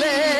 Chile.